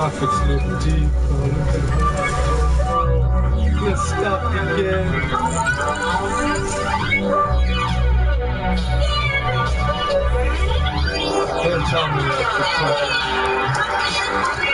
graphics look deep. Let's start again. Don't tell me that's the I'm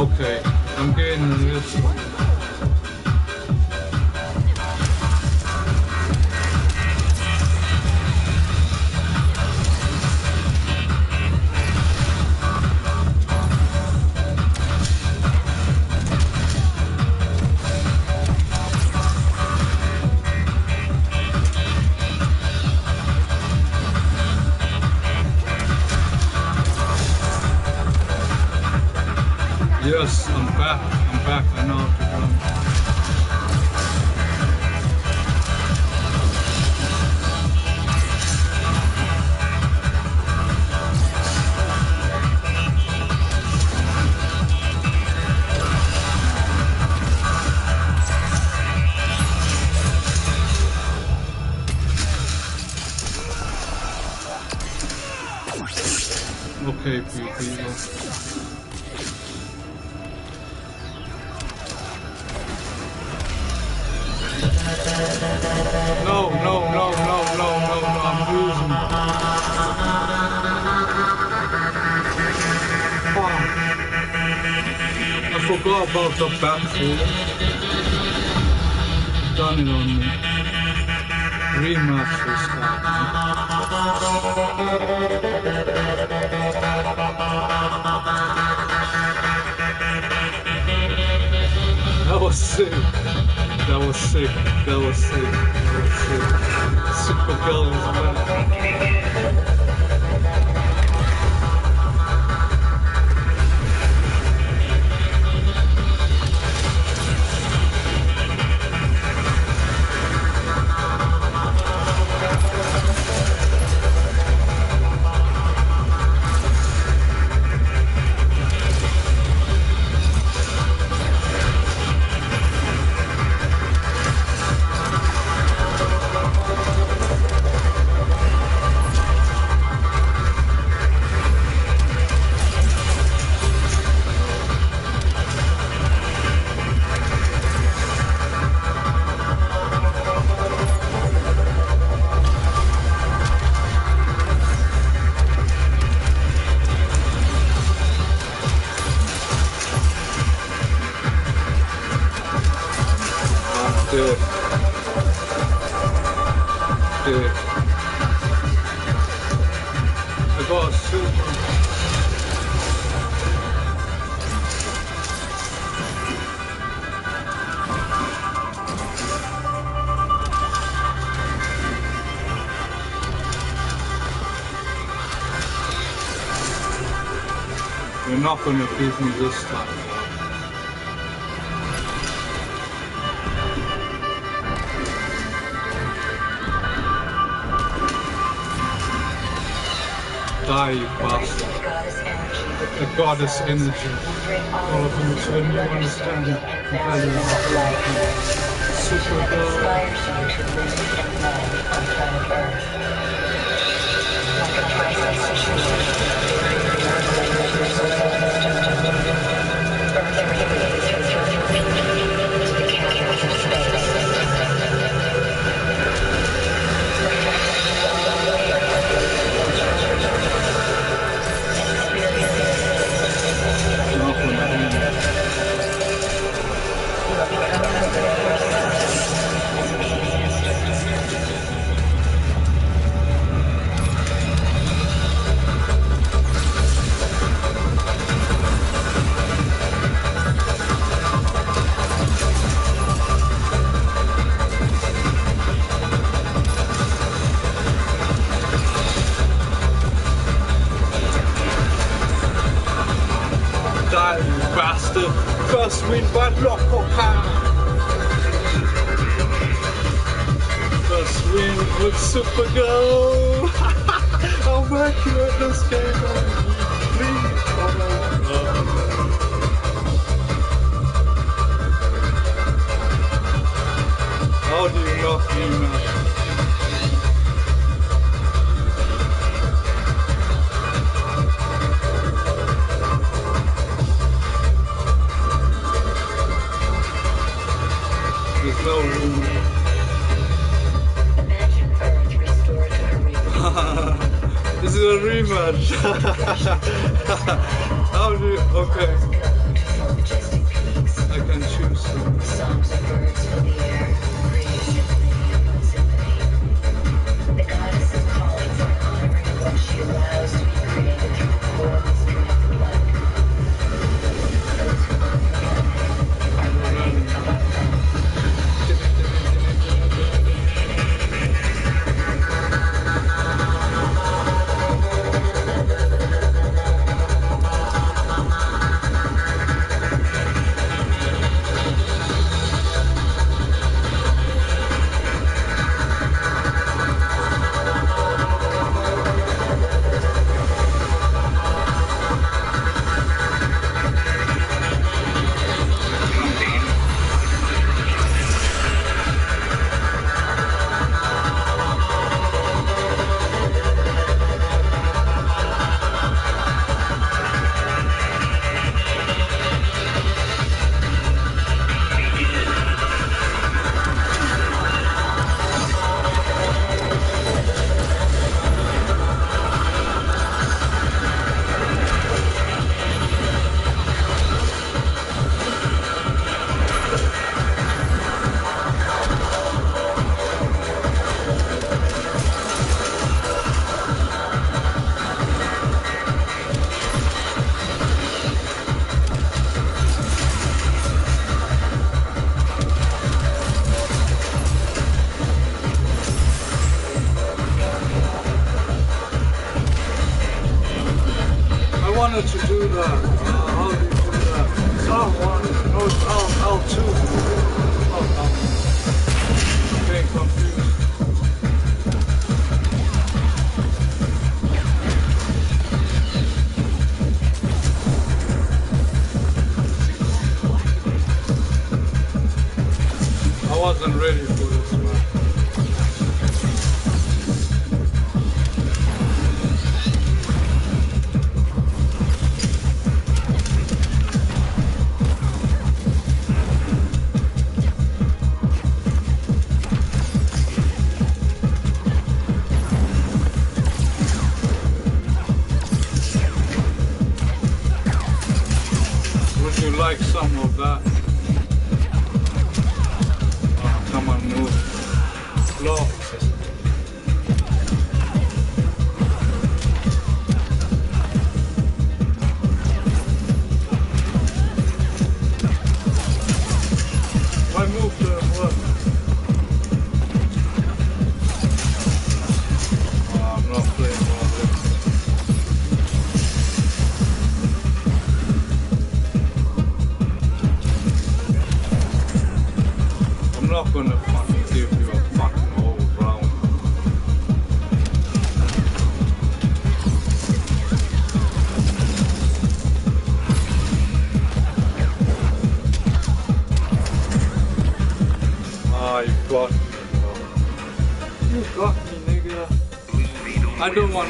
Okay, I'm getting this forgot about the backfall. Done it on me. Remaster stuff. That was sick. That was sick. That was sick. That was sick. Super girl is back. gives this stuff. die, you bastard. The goddess energy. All of them so new understanding the value of life. Supergirl. Like a priceless bastard. First win by lock or. Oh, First win with Supergirl. I'll work you at this game on please. Oh, no. Do you, man. this is a rematch. How do you, okay.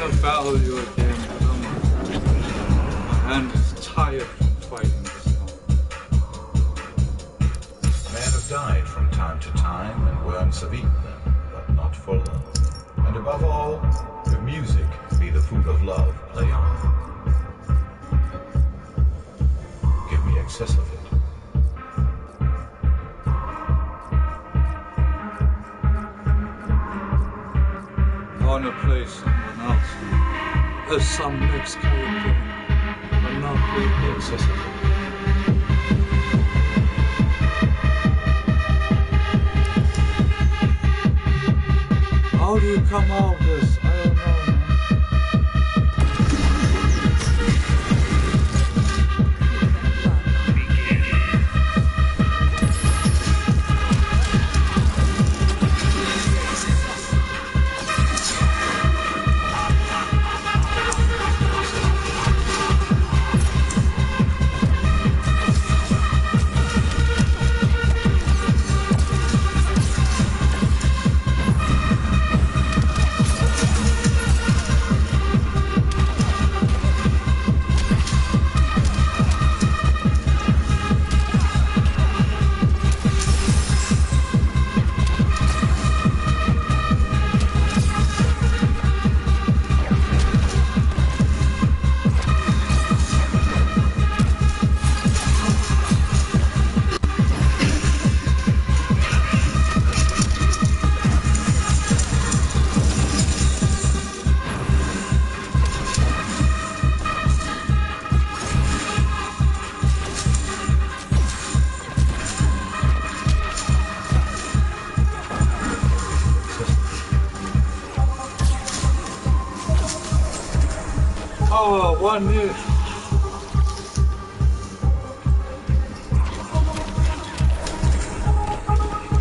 want to battle you.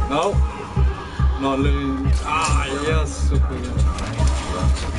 No? No, Lillian. Ah, yes, super.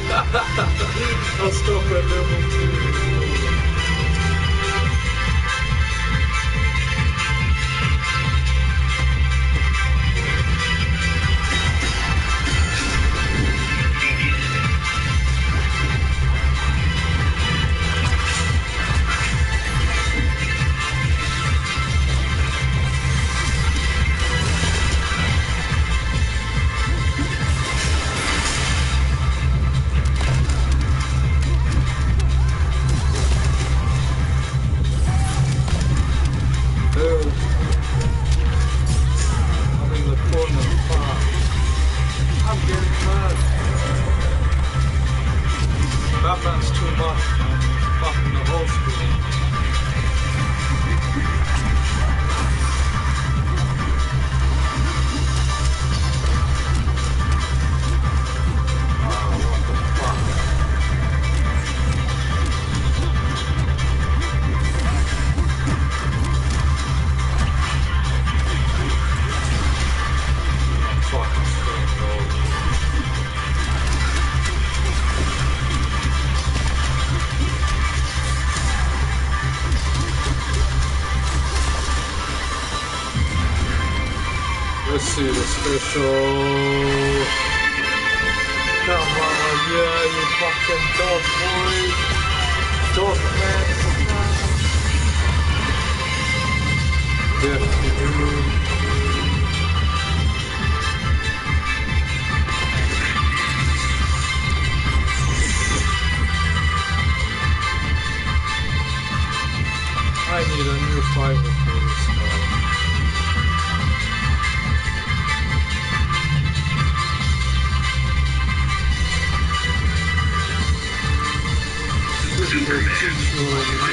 I need a new fighter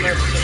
you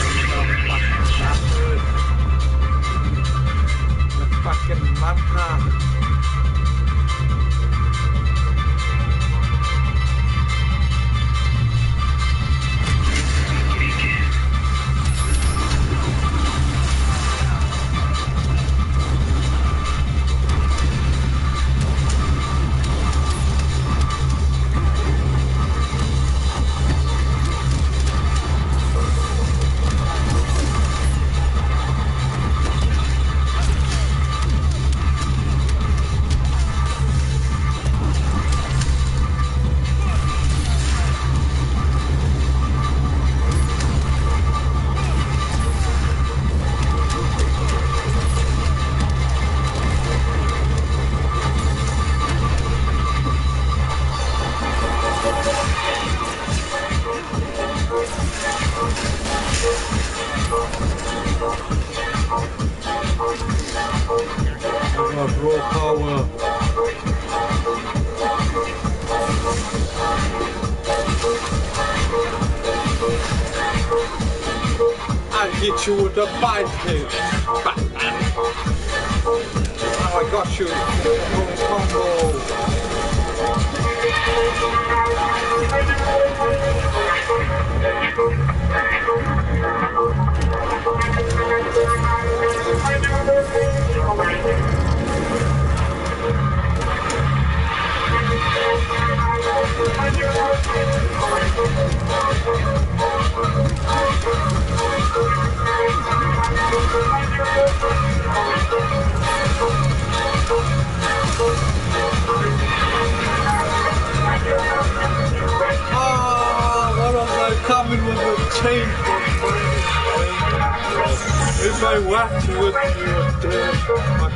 I whacked with your dead fucking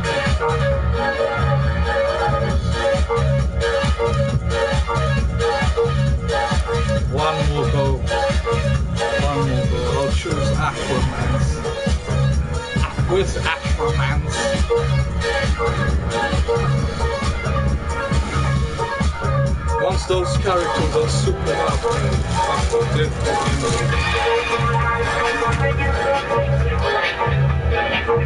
One will go. One will go. I'll choose Aquaman's. With Aquaman's. Once those characters are super up, fucking different. Disco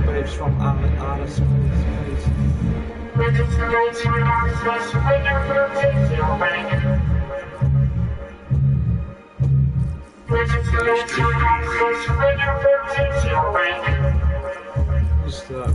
babes from Alice. Alice. Space. Who's that?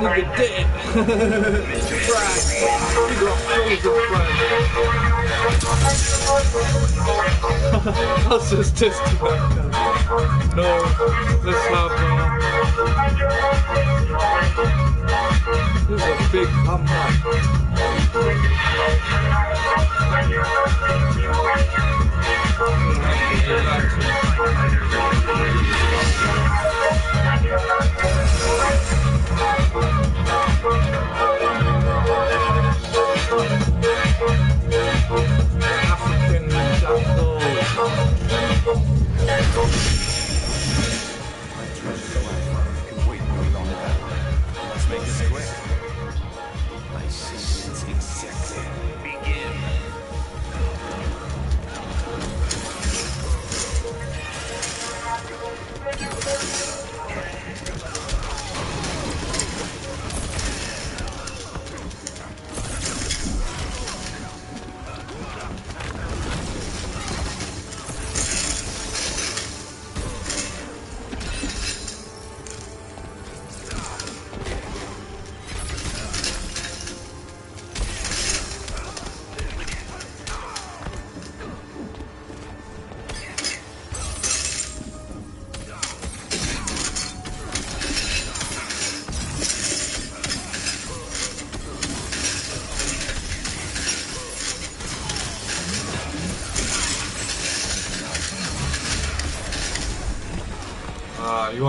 Nigga dead. Frag. We got frozen frag. That's just disconnect. No, let's have. Uh, this is a big comeback.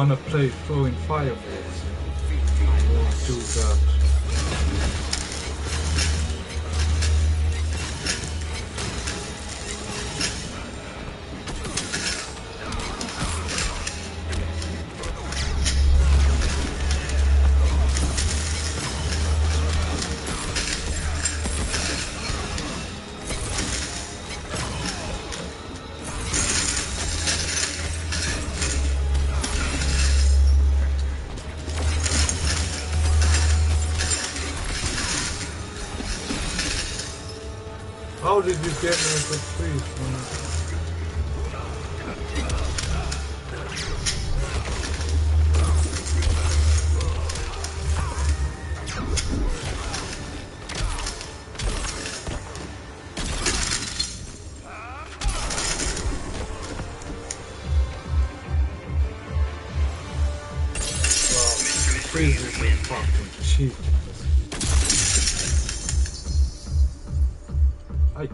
Wanna play throwing fireballs? How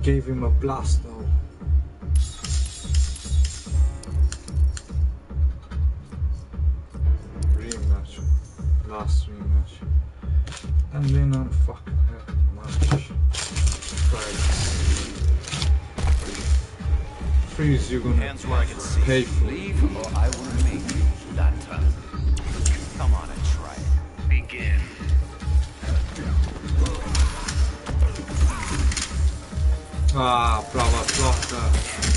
gave him a blast though. Rematch. Last rematch. And then I'm fucking happy much. Right. Freeze, you're gonna Hands where I can see. pay for it. Leave or I will Ah, prova torta.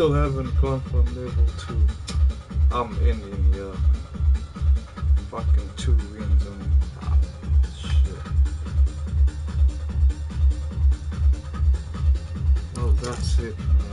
Still haven't gone from level 2. I'm ending yeah. Fucking two wins on ah, shit. Oh, that's it, man.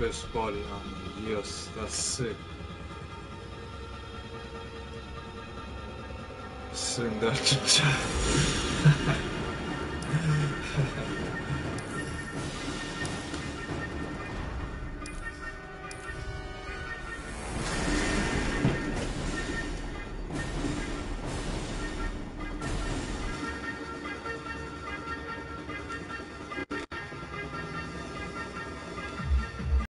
best body armor. Yes, that's sick. Send that to